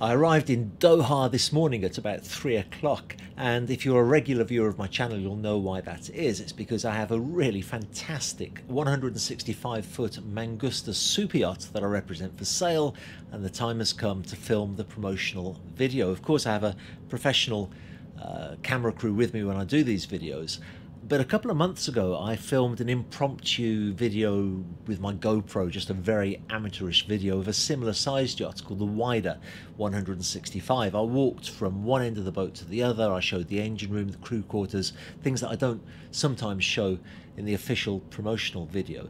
I arrived in Doha this morning at about 3 o'clock, and if you're a regular viewer of my channel, you'll know why that is. It's because I have a really fantastic 165 foot Mangusta super yacht that I represent for sale, and the time has come to film the promotional video. Of course, I have a professional uh, camera crew with me when I do these videos, but a couple of months ago, I filmed an impromptu video with my GoPro, just a very amateurish video of a similar sized yacht called the Wider 165. I walked from one end of the boat to the other. I showed the engine room, the crew quarters, things that I don't sometimes show in the official promotional video.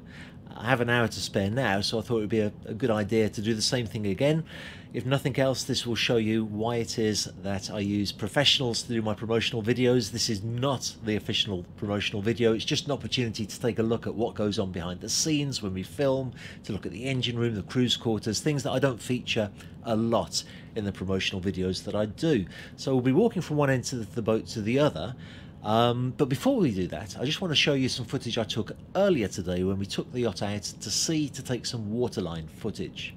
I have an hour to spare now, so I thought it would be a, a, good idea to do the same thing again. If nothing else, this will show you why it is that I use professionals to do my promotional videos. This is not the official promotional video. It's just an opportunity to take a look at what goes on behind the scenes when we film, to look at the engine room, the crew's quarters, things that I don't feature a lot in the promotional videos that I do. So we'll be walking from one end of the boat to the other um, but before we do that, I just want to show you some footage I took earlier today when we took the yacht out to sea to take some waterline footage.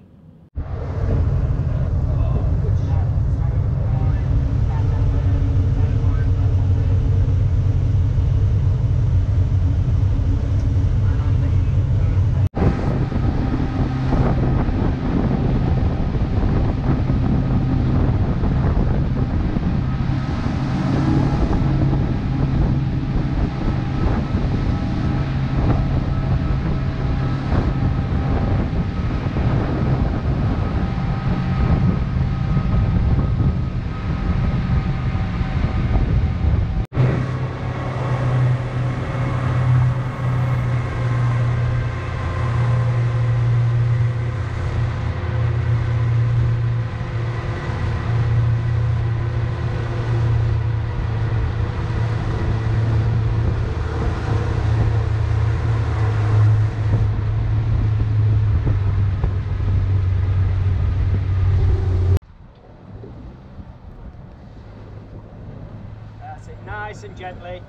Nice and gently.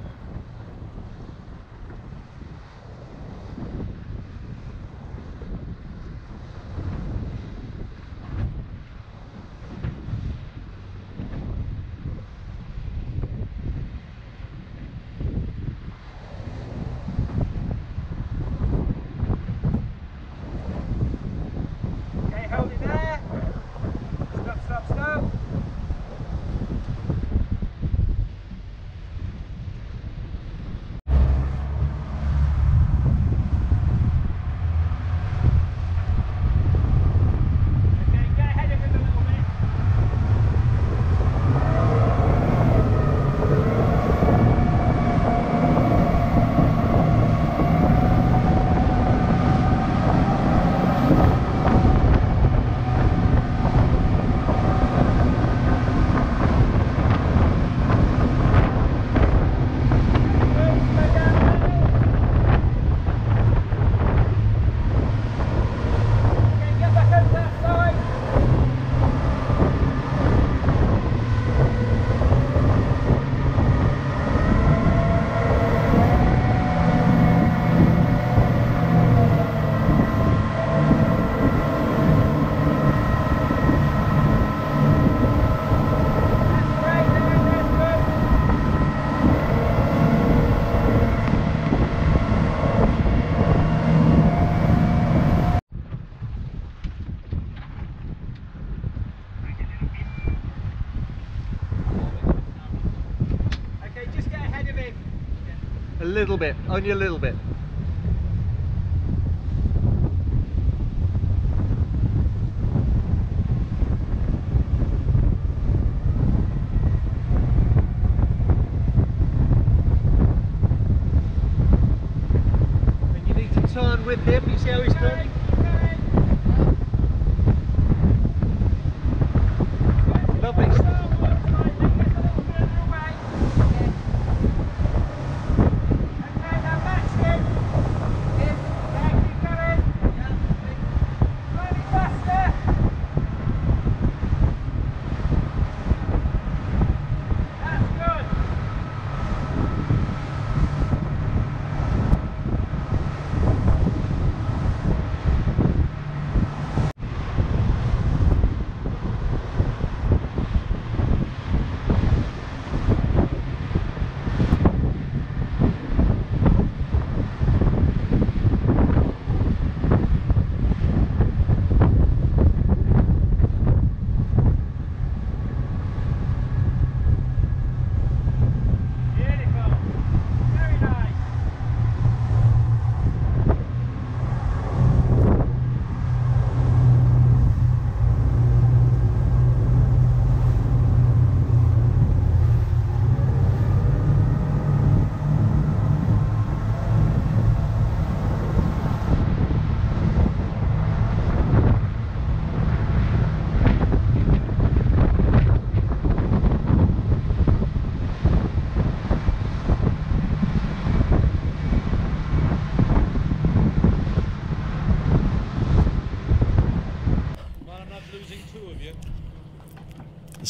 A little bit, only a little bit.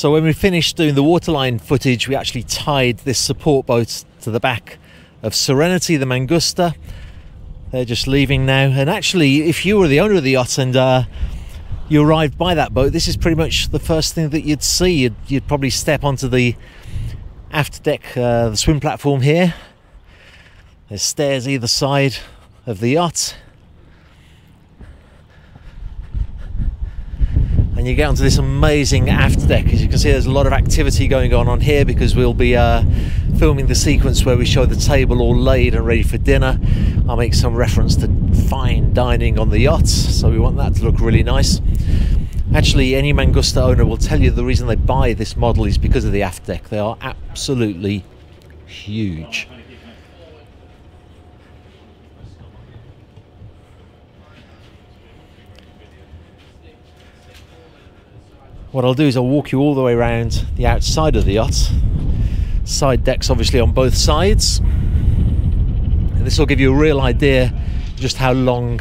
So when we finished doing the waterline footage, we actually tied this support boat to the back of Serenity, the Mangusta. They're just leaving now. And actually, if you were the owner of the yacht and uh, you arrived by that boat, this is pretty much the first thing that you'd see. You'd, you'd probably step onto the aft deck, uh, the swim platform here. There's stairs either side of the yacht. And you get onto this amazing aft deck. As you can see, there's a lot of activity going on on here because we'll be uh, filming the sequence where we show the table all laid and ready for dinner. I'll make some reference to fine dining on the yacht, so we want that to look really nice. Actually, any Mangusta owner will tell you the reason they buy this model is because of the aft deck. They are absolutely huge. What I'll do is I'll walk you all the way around the outside of the yacht. Side decks obviously on both sides. And this will give you a real idea just how long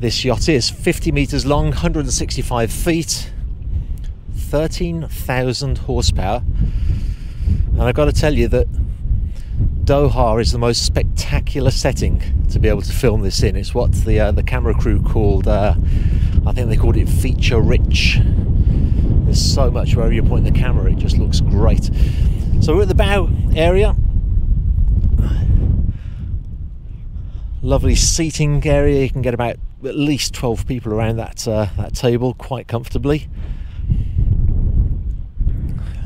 this yacht is. 50 meters long, 165 feet, 13,000 horsepower. And I've got to tell you that Doha is the most spectacular setting to be able to film this in. It's what the uh, the camera crew called, uh, I think they called it feature rich. There's so much wherever you point the camera, it just looks great. So we're at the bow area. Lovely seating area. You can get about at least 12 people around that uh, that table quite comfortably.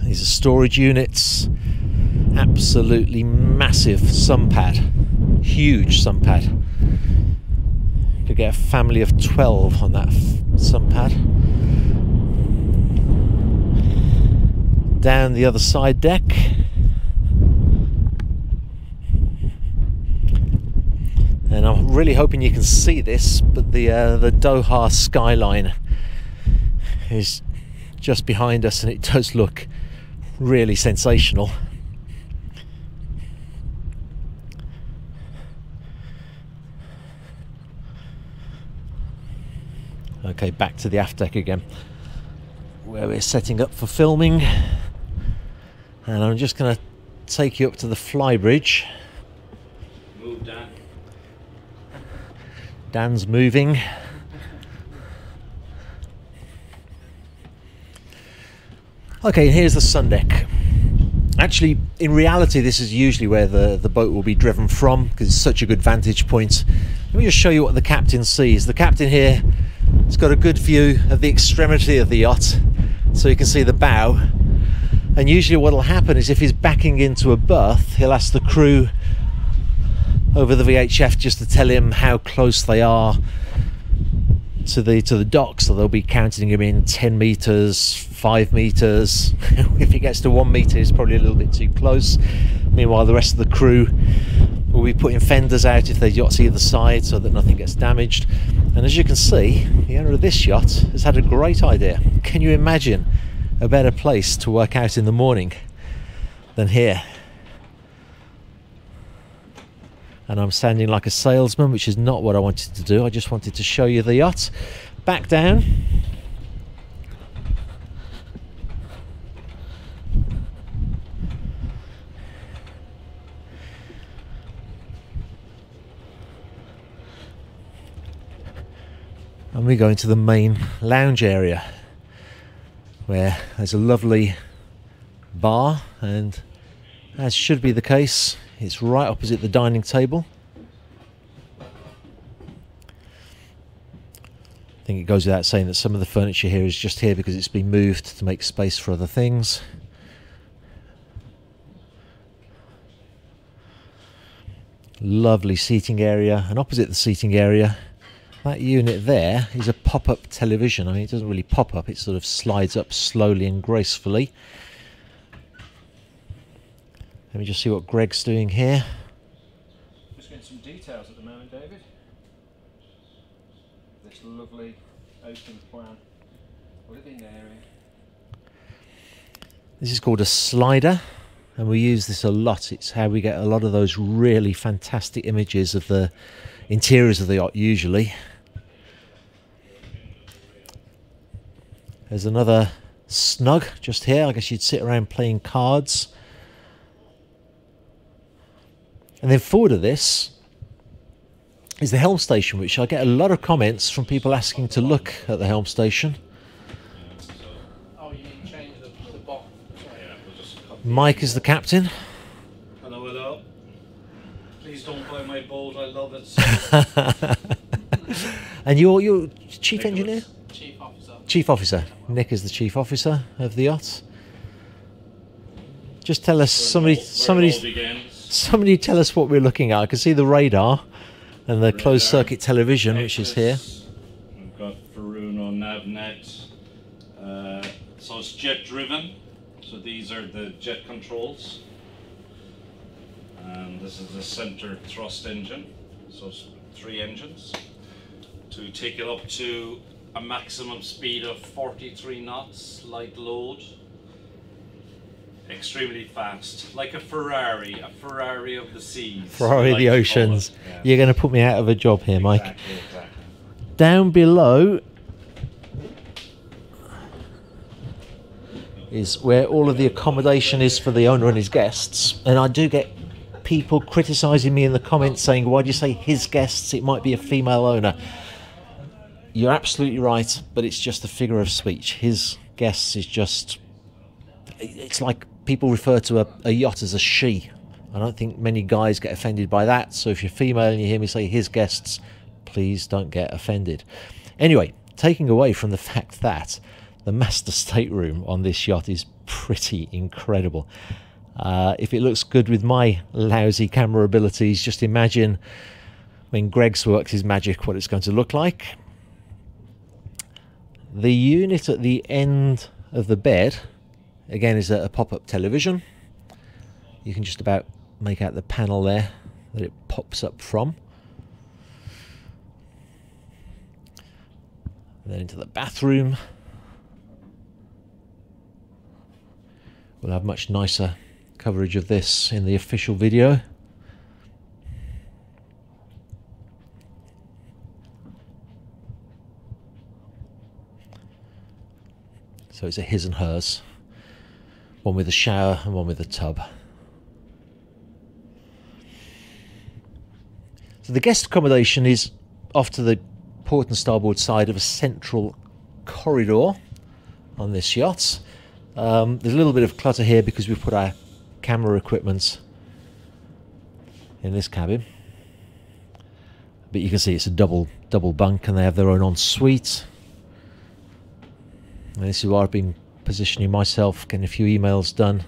These are storage units. Absolutely massive sun pad, huge sun pad. Could get a family of 12 on that sun pad. Down the other side deck. And I'm really hoping you can see this, but the uh, the Doha skyline is just behind us, and it does look really sensational. Okay, back to the aft deck again, where we're setting up for filming and I'm just going to take you up to the flybridge. Move, Dan. Dan's moving. Okay, here's the sun deck. Actually, in reality, this is usually where the, the boat will be driven from because it's such a good vantage point. Let me just show you what the captain sees. The captain here has got a good view of the extremity of the yacht, so you can see the bow and usually, what will happen is if he's backing into a berth, he'll ask the crew over the VHF just to tell him how close they are to the to the dock. So they'll be counting him in 10 meters, 5 meters. if he gets to 1 meter, he's probably a little bit too close. Meanwhile, the rest of the crew will be putting fenders out if there's yachts either side so that nothing gets damaged. And as you can see, the owner of this yacht has had a great idea. Can you imagine a better place to work out in the morning than here. And I'm standing like a salesman, which is not what I wanted to do. I just wanted to show you the yacht. Back down. And we go into the main lounge area where there's a lovely bar, and as should be the case, it's right opposite the dining table. I think it goes without saying that some of the furniture here is just here because it's been moved to make space for other things. Lovely seating area, and opposite the seating area that unit there is a pop-up television. I mean, it doesn't really pop up, it sort of slides up slowly and gracefully. Let me just see what Greg's doing here. Just getting some details at the moment, David. This lovely open plan living area. This is called a slider and we use this a lot. It's how we get a lot of those really fantastic images of the interiors of the yacht usually. There's another snug just here. I guess you'd sit around playing cards. And then forward of this is the helm station, which I get a lot of comments from people asking to look at the helm station. You mean change the, the box? Yeah, we'll just cut Mike is the captain. Hello, hello. Please don't buy my boat. I love it. So And you're you're chief Nicholas. engineer? Chief officer. Nick is the chief officer of the yacht. Just tell us somebody Where it all somebody's begins. somebody tell us what we're looking at. I can see the radar and the closed circuit television which is here. We've got Furuno Navnet. Uh, so it's jet driven. So these are the jet controls. And this is the center thrust engine. So it's three engines to take it up to a maximum speed of 43 knots, light load. Extremely fast, like a Ferrari, a Ferrari of the seas. Ferrari of the like to call oceans. Yeah. You're going to put me out of a job here, Mike. Exactly, exactly. Down below is where all of the accommodation is for the owner and his guests. And I do get people criticising me in the comments saying, why do you say his guests? It might be a female owner. You're absolutely right, but it's just a figure of speech. His guests is just. It's like people refer to a, a yacht as a she. I don't think many guys get offended by that. So if you're female and you hear me say his guests, please don't get offended. Anyway, taking away from the fact that the master stateroom on this yacht is pretty incredible. Uh, if it looks good with my lousy camera abilities, just imagine when Greg's works his magic what it's going to look like. The unit at the end of the bed, again, is a, a pop up television. You can just about make out the panel there that it pops up from. And then into the bathroom. We'll have much nicer coverage of this in the official video. So it's a his and hers. One with a shower and one with a tub. So the guest accommodation is off to the port and starboard side of a central corridor on this yacht. Um, there's a little bit of clutter here because we've put our camera equipment in this cabin. But you can see it's a double double bunk and they have their own ensuite. And this is where I've been positioning myself, getting a few emails done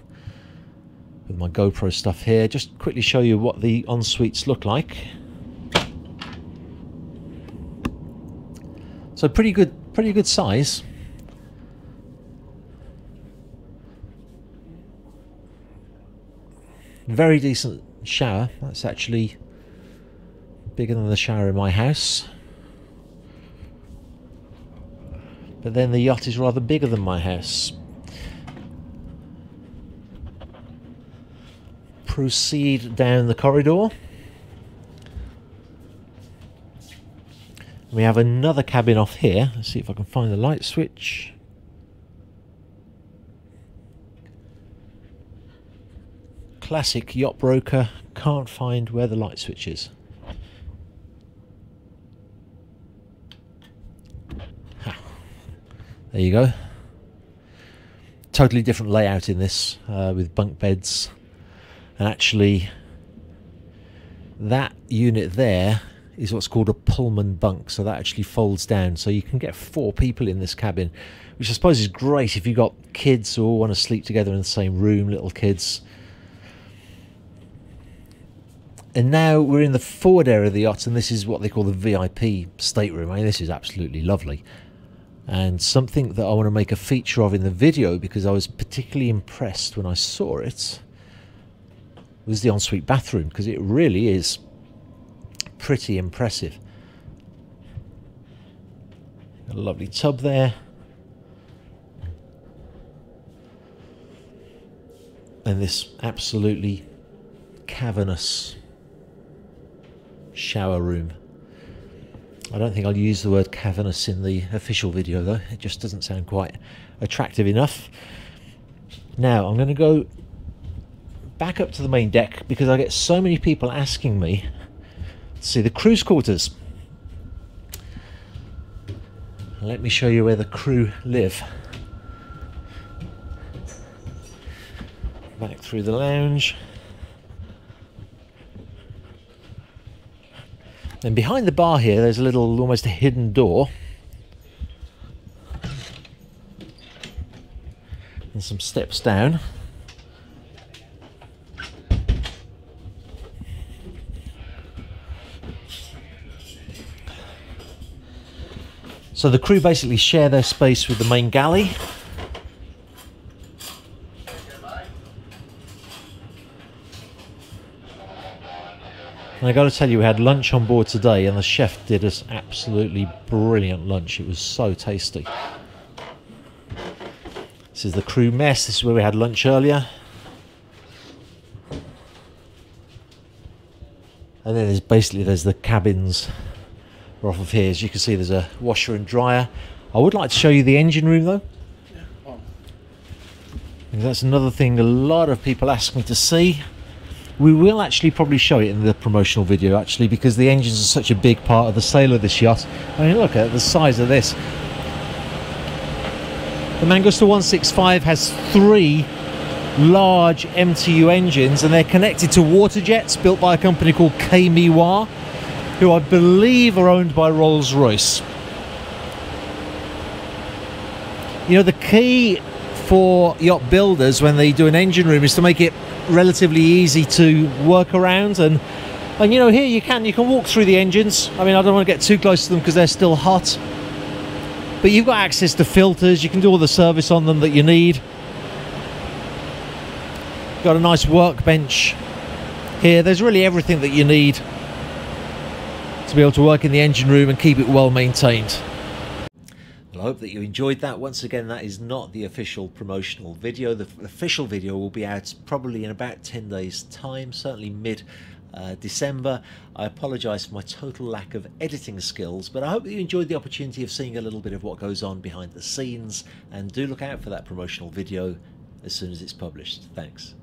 with my GoPro stuff here. Just quickly show you what the ensuites look like. So pretty good, pretty good size. Very decent shower. That's actually bigger than the shower in my house. But then the yacht is rather bigger than my house. Proceed down the corridor. We have another cabin off here. Let's see if I can find the light switch. Classic yacht broker. Can't find where the light switch is. There you go. Totally different layout in this uh, with bunk beds. And actually, that unit there is what's called a Pullman bunk. So that actually folds down. So you can get four people in this cabin, which I suppose is great if you've got kids who all want to sleep together in the same room, little kids. And now we're in the forward area of the yacht, and this is what they call the VIP stateroom. I mean, this is absolutely lovely. And something that I want to make a feature of in the video because I was particularly impressed when I saw it was the ensuite bathroom because it really is pretty impressive. A lovely tub there. And this absolutely cavernous shower room. I don't think I'll use the word cavernous in the official video though, it just doesn't sound quite attractive enough. Now I'm going to go back up to the main deck because I get so many people asking me to see the crew's quarters. Let me show you where the crew live. Back through the lounge. Then behind the bar here, there's a little, almost a hidden door. And some steps down. So the crew basically share their space with the main galley. And I got to tell you, we had lunch on board today, and the chef did us absolutely brilliant lunch. It was so tasty. This is the crew mess. This is where we had lunch earlier. And then there's basically there's the cabins off of here. As you can see, there's a washer and dryer. I would like to show you the engine room though. Because that's another thing a lot of people ask me to see. We will actually probably show it in the promotional video actually because the engines are such a big part of the sale of this yacht. I mean look at the size of this. The Mangusta 165 has three large MTU engines and they're connected to water jets built by a company called KaMeWa who I believe are owned by Rolls-Royce. You know the key for yacht builders when they do an engine room is to make it relatively easy to work around. And and you know here you can you can walk through the engines. I mean I don't want to get too close to them because they're still hot. But you've got access to filters. You can do all the service on them that you need. Got a nice workbench here. There's really everything that you need to be able to work in the engine room and keep it well maintained I hope that you enjoyed that. Once again, that is not the official promotional video. The official video will be out probably in about 10 days' time, certainly mid uh, December. I apologise for my total lack of editing skills, but I hope that you enjoyed the opportunity of seeing a little bit of what goes on behind the scenes. And do look out for that promotional video as soon as it's published. Thanks.